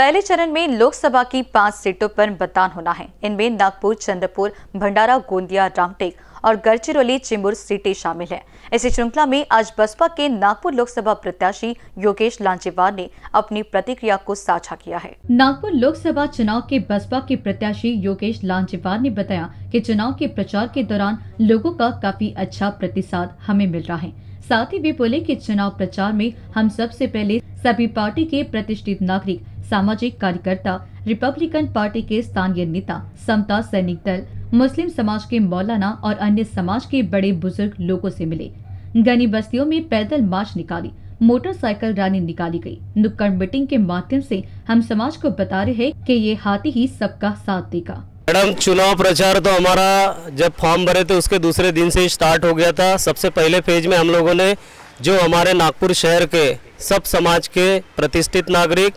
पहले चरण में लोकसभा की पाँच सीटों पर मतदान होना है। इनमें नागपुर, चंद्रपुर, भंडारा, गोंदिया, रामटेक और गढ़चिरौली चिमूर सीटें शामिल हैं। इसी श्रृंखला में आज बसपा के नागपुर लोकसभा प्रत्याशी योगेश लांचेवार ने अपनी प्रतिक्रिया को साझा किया है। नागपुर लोकसभा चुनाव के बसपा के प्रत्याशी योगेश लांचेवार ने बताया कि चुनाव के प्रचार के दौरान लोगों का काफ़ी अच्छा प्रतिसाद हमें मिल रहा है। साथ ही वे बोले कि चुनाव प्रचार में हम सबसे पहले सभी पार्टी के प्रतिष्ठित नागरिक सामाजिक कार्यकर्ता रिपब्लिकन पार्टी के स्थानीय नेता, समता सैनिक दल, मुस्लिम समाज के मौलाना और अन्य समाज के बड़े बुज़ुर्ग लोगों से मिले। गनी बस्तियों में पैदल मार्च निकाली, मोटरसाइकिल रैली निकाली गई। नुक्कड़ मीटिंग के माध्यम से हम समाज को बता रहे हैं कि ये हाथी ही सबका साथ देगा। मैडम, चुनाव प्रचार तो हमारा जब फॉर्म भरे थे, उसके दूसरे दिन से स्टार्ट हो गया था। सबसे पहले फ़ेज़ में हम लोगों ने जो हमारे नागपुर शहर के सब समाज के प्रतिष्ठित नागरिक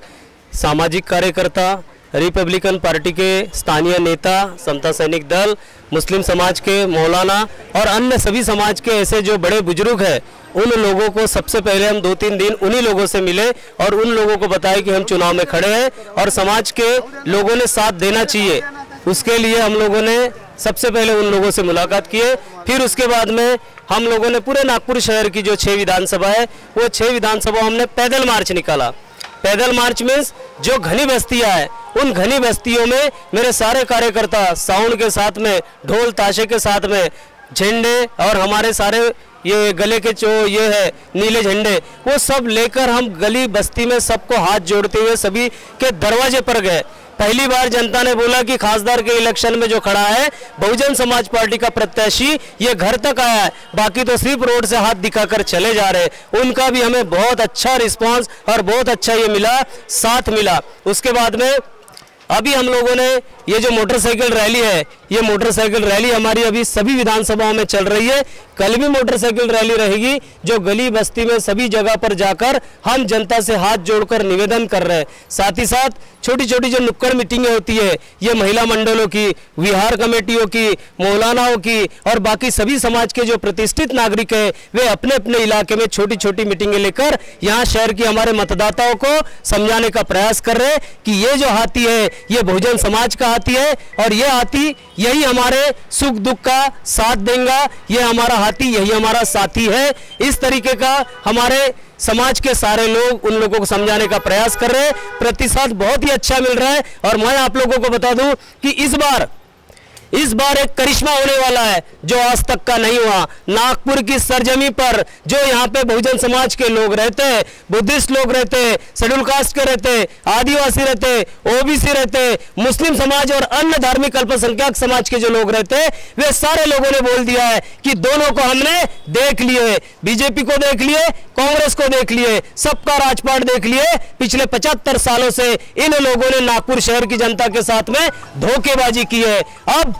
सामाजिक कार्यकर्ता रिपब्लिकन पार्टी के स्थानीय नेता, समता सैनिक दल, मुस्लिम समाज के मौलाना और अन्य सभी समाज के ऐसे जो बड़े बुज़ुर्ग हैं, उन लोगों को सबसे पहले हम दो तीन दिन उन्हीं लोगों से मिले और उन लोगों को बताया कि हम चुनाव में खड़े हैं और समाज के लोगों ने साथ देना चाहिए। उसके लिए हम लोगों ने सबसे पहले उन लोगों से मुलाकात किए फिर उसके बाद में हम लोगों ने पूरे नागपुर शहर की जो छः विधानसभा है, वो छः विधानसभा हमने पैदल मार्च निकाला। पैदल मार्च मीन्स जो घनी बस्तियाँ है, उन घनी बस्तियों में मेरे सारे कार्यकर्ता साउंड के साथ में, ढोल ताशे के साथ में, झंडे और हमारे सारे ये गले के जो ये है, नीले झंडे, वो सब लेकर हम गली बस्ती में सबको हाथ जोड़ते हुए सभी के दरवाजे पर गए। पहली बार जनता ने बोला कि खासदार के इलेक्शन में जो खड़ा है, बहुजन समाज पार्टी का प्रत्याशी, ये घर तक आया है। बाकी तो सिर्फ़ रोड से हाथ दिखाकर चले जा रहे उनका भी हमें बहुत अच्छा रिस्पांस और बहुत अच्छा ये मिला, साथ मिला। उसके बाद में अभी हम लोगों ने ये जो मोटरसाइकिल रैली है, ये मोटरसाइकिल रैली हमारी अभी सभी विधानसभाओं में चल रही है। कल भी मोटरसाइकिल रैली रहेगी, जो गली बस्ती में सभी जगह पर जाकर हम जनता से हाथ जोड़कर निवेदन कर रहे हैं। साथ ही साथ छोटी छोटी जो नुक्कड़ मीटिंगें होती है, ये महिला मंडलों की, विहार कमेटियों की, मौलानाओं की और बाकी सभी समाज के जो प्रतिष्ठित नागरिक है, वे अपने अपने इलाके में छोटी छोटी मीटिंगें लेकर यहाँ शहर की हमारे मतदाताओं को समझाने का प्रयास कर रहे हैं कि ये जो हाथी है, ये बहुजन समाज का हाथी है और ये हाथी यही हमारे सुख दुख का साथ देगा। ये हमारा हाथी, यही हमारा साथी है। इस तरीके का हमारे समाज के सारे लोग उन लोगों को समझाने का प्रयास कर रहे हैं। प्रतिशत बहुत ही अच्छा मिल रहा है और मैं आप लोगों को बता दूँ कि इस बार इस बार एक करिश्मा होने वाला है, जो आज तक का नहीं हुआ। नागपुर की सरजमी पर, जो यहाँ पे बहुजन समाज के लोग रहते हैं, बुद्धिस्ट लोग रहते हैं, शेड्यूल कास्ट के रहते हैं, आदिवासी रहते हैं, ओबीसी रहते हैं, मुस्लिम समाज और अन्य धार्मिक अल्पसंख्यक समाज के जो लोग रहते हैं, वे सारे लोगों ने बोल दिया है कि दोनों को हमने देख लिए बीजेपी को देख लिए, कांग्रेस को देख लिए, सबका राजपाट देख लिए। पिछले पचहत्तर सालों से इन लोगों ने नागपुर शहर की जनता के साथ में धोखेबाजी की है। अब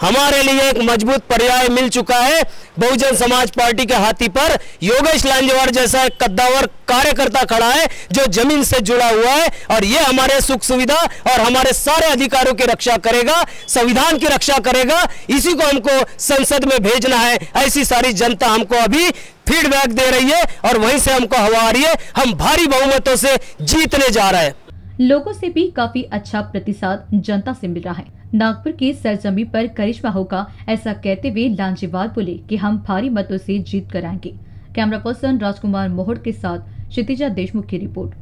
हमारे लिए एक मज़बूत पर्याय मिल चुका है। बहुजन समाज पार्टी के हाथी पर योगेश लांजवार जैसा एक कद्दावर कार्यकर्ता खड़ा है, जो ज़मीन से जुड़ा हुआ है और ये हमारे सुख सुविधा और हमारे सारे अधिकारों की रक्षा करेगा, संविधान की रक्षा करेगा। इसी को हमको संसद में भेजना है। ऐसी सारी जनता हमको अभी फीडबैक दे रही है और वहीं से हमको हवा आ रही है। हम भारी बहुमतों से जीतने जा रहे हैं। लोगों से भी काफ़ी अच्छा प्रतिसाद जनता से मिल रहा है। नागपुर की सरजमी पर करिश्मा होगा, ऐसा कहते हुए लांजेवाल बोले कि हम भारी मतों से जीत कराएँगे कैमरा पर्सन राजकुमार मोहड़ के साथ क्षितिजा देशमुख की रिपोर्ट।